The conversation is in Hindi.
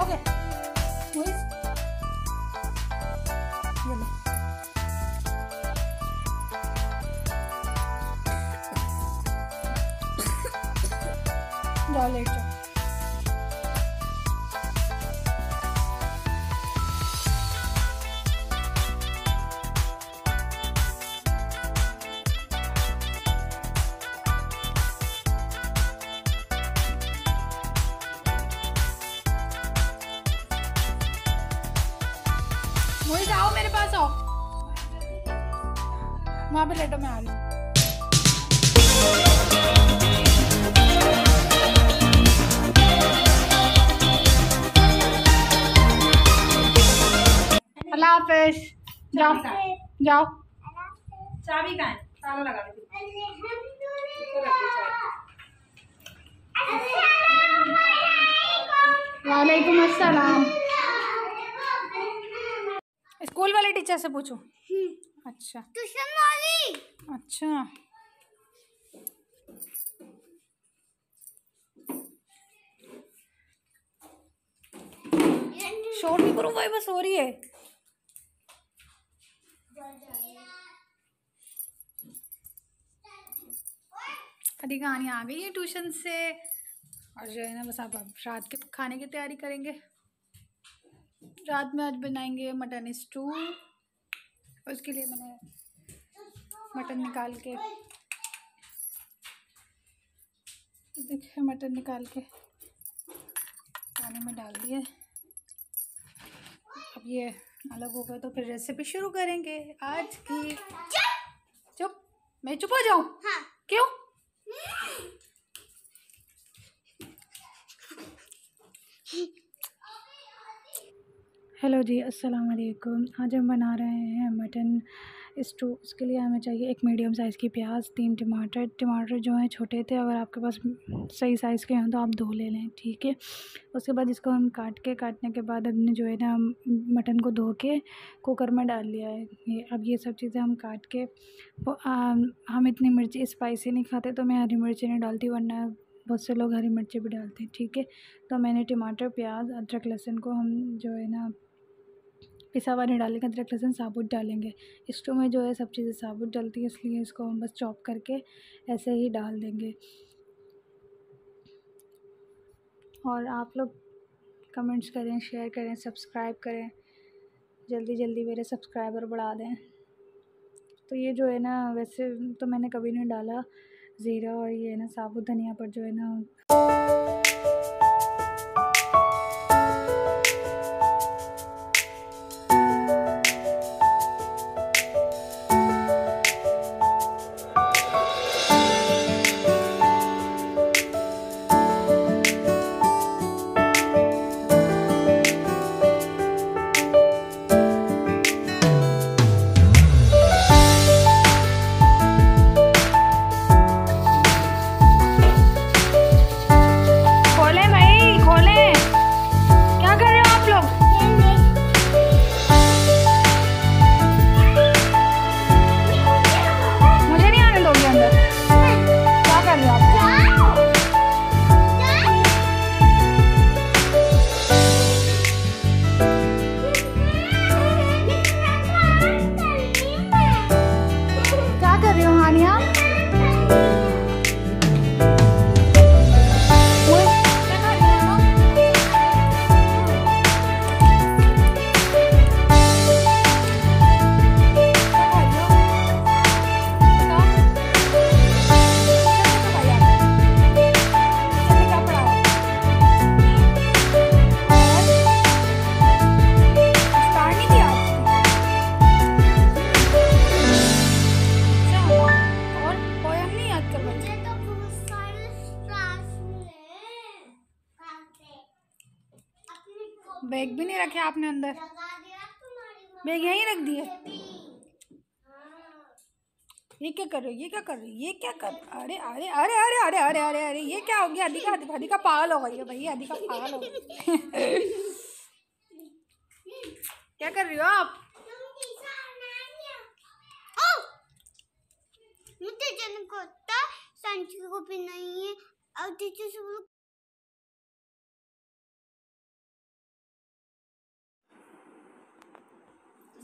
resolve. Pois. Olha. मोहित आओ मेरे पास आओ। वहाँ पे लेटो मैं आ रही अल्लाह हाफिज। जाओ। जाओ। चाबी कहाँ है ताला लगा दे। वालेकुम अस्सलाम। स्कूल वाले टीचर से पूछो? अच्छा। ट्यूशन वाली। अच्छा। शोर नहीं करो भाई बस हो रही है। अभी कहानी आ गई है ट्यूशन से? और जो है ना बस आप रात के खाने की तैयारी करेंगे। रात में आज बनाएँगे मटन स्टू उसके लिए मैंने मटन निकाल के देखिए मटन निकाल के पानी में डाल दिए। अब ये अलग हो गया तो फिर रेसिपी शुरू करेंगे। आज की चुप। मैं चुप हो जाऊँ? हाँ। क्यों? हेलो जी अस्सलाम वालेकुम आज हम बना रहे हैं मटन स्टू उसके लिए। हमें चाहिए एक मीडियम साइज़ की प्याज तीन टमाटर। टमाटर जो हैं छोटे थे अगर आपके पास सही साइज़ के हैं तो आप दो ले लें ठीक है? उसके बाद इसको हम काट के काटने के बाद हमने जो है ना मटन को धो के कुकर में डाल लिया है। ये अब ये सब चीज़ें हम काट के आ, हम इतनी मिर्ची स्पाइसी नहीं खाते तो मैं हरी मिर्ची नहीं डालती वरना बहुत से लोग हरी मिर्ची भी डालते हैं ठीक है? तो मैंने टमाटर प्याज अदरक लहसुन को हम जो है ना पिसा हुआ नहीं डालेंगे, अदरक, लहसुन, साबुत डालेंगे। स्टोव में जो है सब चीज़ें साबुत डलती है, इसलिए इसको हम बस चॉप करके ऐसे ही डाल देंगे। और आप लोग कमेंट्स करें, शेयर करें, सब्सक्राइब करें। जल्दी जल्दी मेरे सब्सक्राइबर बढ़ा दें। तो ये जो है ना, वैसे तो मैंने कभी नहीं डाला ज़ीरा और ये ना साबुत धनिया पर जो है ना बैग भी नहीं रखे आपने अंदर? बैग यहीं रख दिए? ये क्या कर रही है? ये क्या कर रही है? ये क्या कर अरे अरे अरे अरे अरे अरे अरे अरे ये क्या हो गया? अधिका अधिका अधिका पागल हो गई है भैया अधिका पागल हो गई। क्या कर रही हो आप? मुझे जन को तो संची को भी नहीं है। और टीचर